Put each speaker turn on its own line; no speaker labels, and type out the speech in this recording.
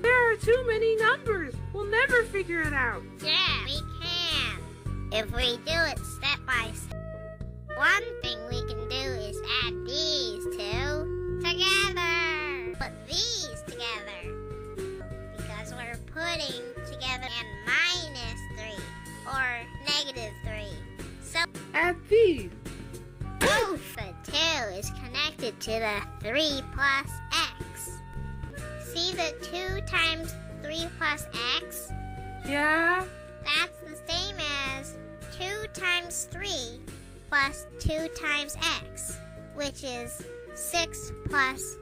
There are too many numbers. We'll never figure it out.
Yeah, we can. If we do it step by step. One thing we can do is add these two together. Put these together. Because we're putting together and minus 3 or negative 3. So
Add these.
Oof! The 2 is connected to the 3 plus. The 2 times 3 plus x?
Yeah?
That's the same as 2 times 3 plus 2 times x, which is 6 plus